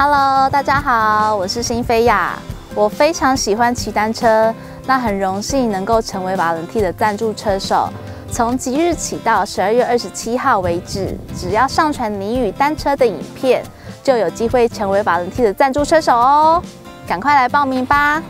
Hello，大家好，我是新菲亚，我非常喜欢骑单车，那很荣幸能够成为瓦伦蒂的赞助车手。从即日起到十二月二十七号为止，只要上传你与单车的影片，就有机会成为瓦伦蒂的赞助车手哦！赶快来报名吧！